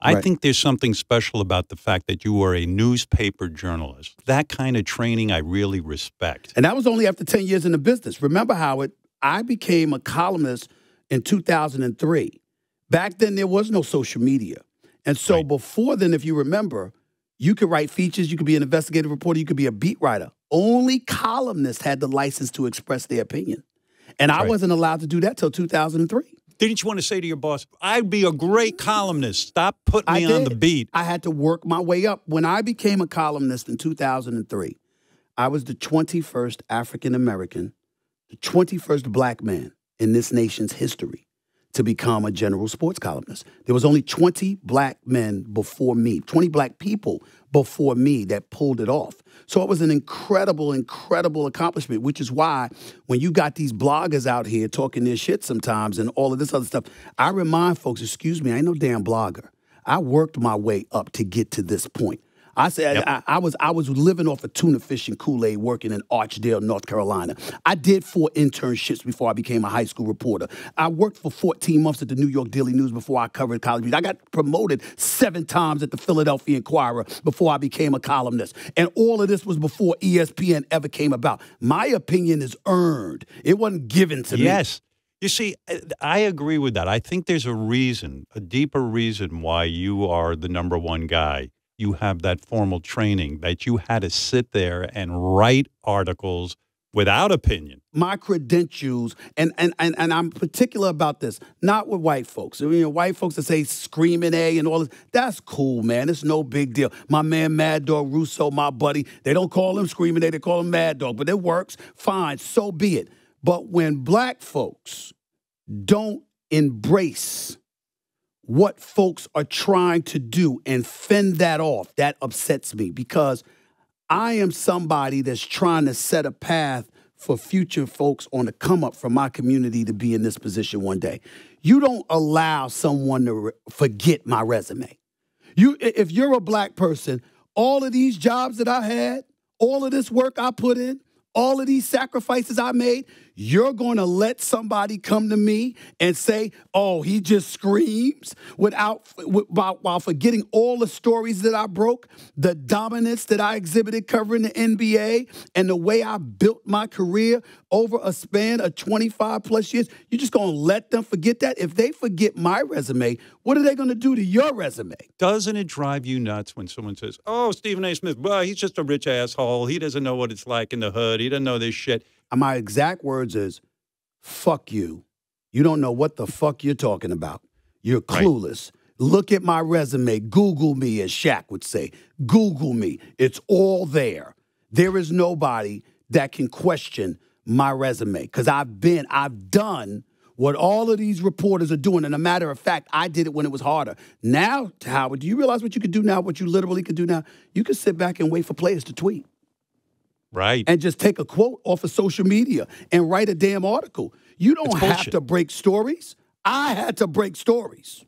I Right. think there's something special about the fact that you are a newspaper journalist. That kind of training I really respect. And that was only after 10 years in the business. Remember, Howard, I became a columnist in 2003. Back then, there was no social media. And so Right. before then, if you remember, you could write features, you could be an investigative reporter, you could be a beat writer. Only columnists had the license to express their opinion. And I Right. wasn't allowed to do that till 2003. Didn't you want to say to your boss, I'd be a great columnist. Stop putting me on the beat. I had to work my way up. When I became a columnist in 2003, I was the 21st African American, the 21st black man in this nation's history to become a general sports columnist. There was only 20 black men before me, 20 black people before me that pulled it off. So it was an incredible, incredible accomplishment, which is why when you got these bloggers out here talking their shit sometimes and all of this other stuff, I remind folks, excuse me, I ain't no damn blogger. I worked my way up to get to this point. I said Yep. I, I was I was living off of tuna fish and Kool Aid, working in Archdale, North Carolina. I did four internships before I became a high school reporter. I worked for 14 months at the New York Daily News before I covered college. I got promoted seven times at the Philadelphia Inquirer before I became a columnist. And all of this was before ESPN ever came about. My opinion is earned. It wasn't given to me. Yes. You see, I agree with that. I think there's a reason, a deeper reason why you are the number one guy. You have that formal training that you had to sit there and write articles without opinion. my credentials, and and and, and I'm particular about this, not with white folks. You know, white folks that say screaming A and all this, that's cool, man. It's no big deal. My man Mad Dog Russo, my buddy, they don't call him screaming A, they call him Mad Dog, but it works. Fine, so be it. But when black folks don't embrace what folks are trying to do and fend that off, that upsets me because I am somebody that's trying to set a path for future folks on the come up from my community to be in this position one day. You don't allow someone to forget my resume. You if you're a black person, all of these jobs that I had, all of this work I put in, all of these sacrifices I made, you're going to let somebody come to me and say, "Oh, he just screams," without while, while forgetting all the stories that I broke, the dominance that I exhibited covering the NBA, and the way I built my career over a span of 25 plus years. You're just going to let them forget that? If they forget my resume, what are they going to do to your resume? Doesn't it drive you nuts when someone says, "Oh, Stephen A. Smith, well, he's just a rich asshole. He doesn't know what it's like in the hood. He doesn't know this shit." My exact words is fuck you. You don't know what the fuck you're talking about. You're Right. clueless. Look at my resume. Google me as Shaq would say. Google me. It's all there. There is nobody that can question my resume because i've been i've done what all of these reporters are doing. And a matter of fact i did it when it was harder. Now howard do you realize what you could do now what you literally could do now? You could sit back and wait for players to tweet Right. and just take a quote off of social media and write a damn article. You don't have to break stories. I had to break stories.